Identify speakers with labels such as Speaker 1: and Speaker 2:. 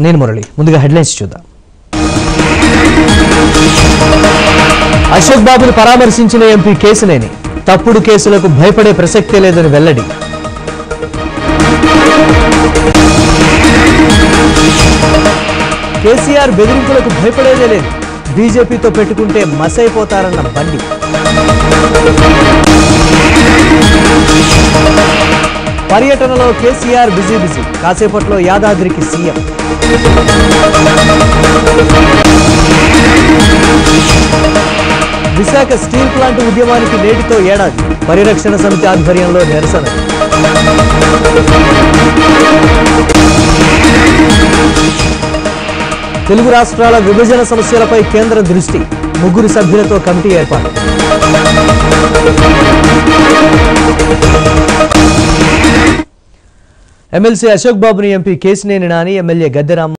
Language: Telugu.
Speaker 1: నేను మురళి. ముందుగా హెడ్లైన్స్ చూద్దాం. అశోక్ బాబును పరామర్శించిన ఎంపీ కేసులేని తప్పుడు కేసులకు భయపడే ప్రసక్తే లేదని వెల్లడి. కేసీఆర్ బెదిరింపులకు భయపడేదే లేదు. బీజేపీతో పెట్టుకుంటే మసైపోతారన్న బండి. పర్యటనలో కేసీఆర్ బిజీ బిజీ. కాసేపట్లో యాదాద్రికి సీఎం. విశాఖ స్టీల్ ప్లాంట్ ఉద్యమానికి నేటితో ఏడాది. పరిరక్షణ సమితి ఆధ్వర్యంలో నిరసన. తెలుగు రాష్ట్రాల విభజన సమస్యలపై కేంద్ర దృష్టి. ముగ్గురు సభ్యులతో కమిటీ ఏర్పాటు. ఎమ్మెల్సీ అశోక్ బాబుని ఎంపీ కేసినేని నాని ఎమ్మెల్యే గద్దెరామ్